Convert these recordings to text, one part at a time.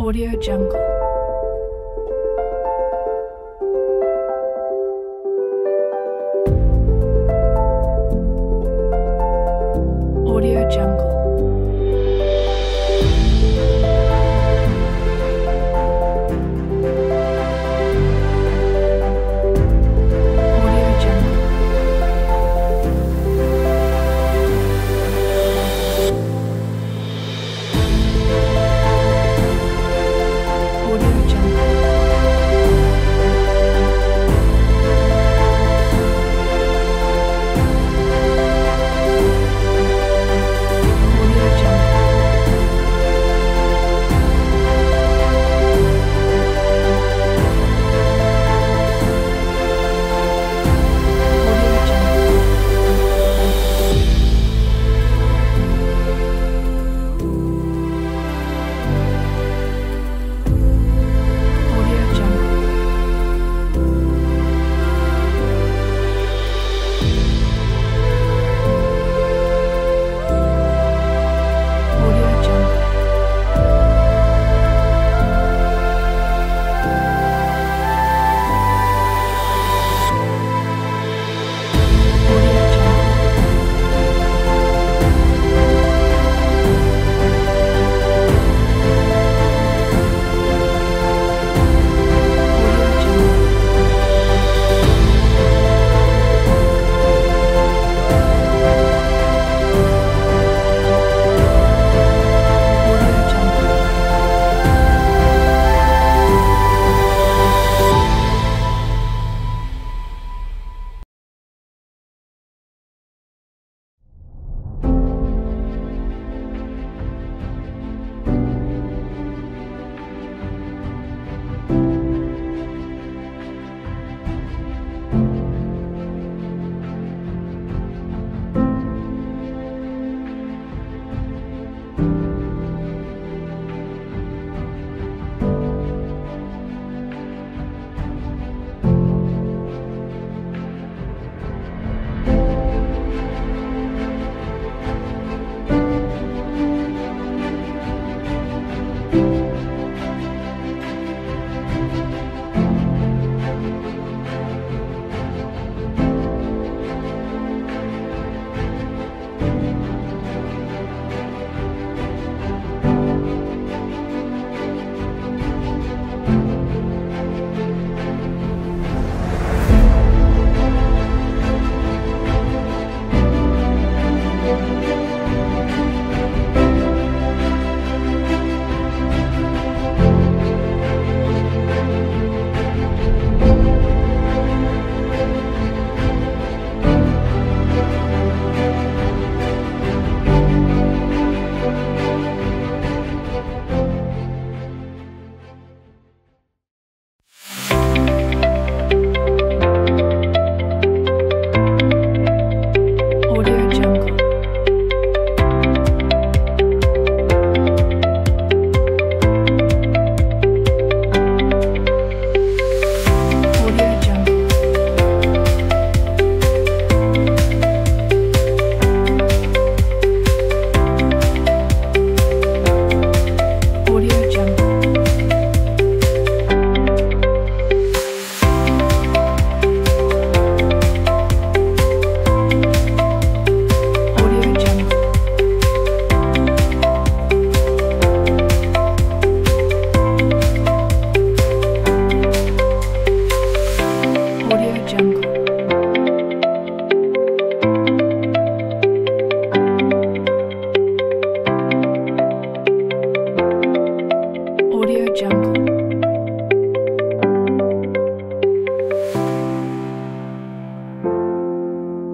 Audio Jungle.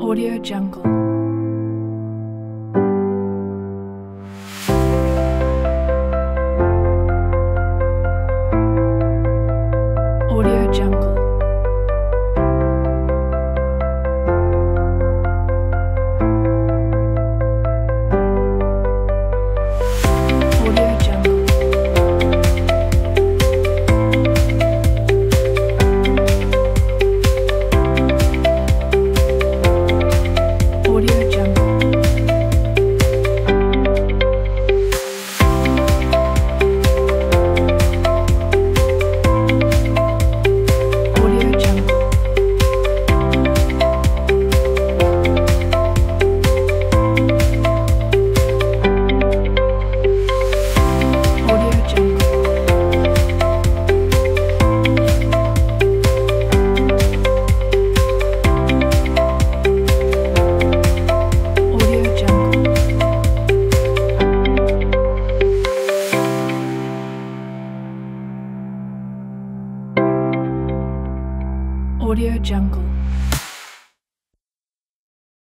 Audio Jungle.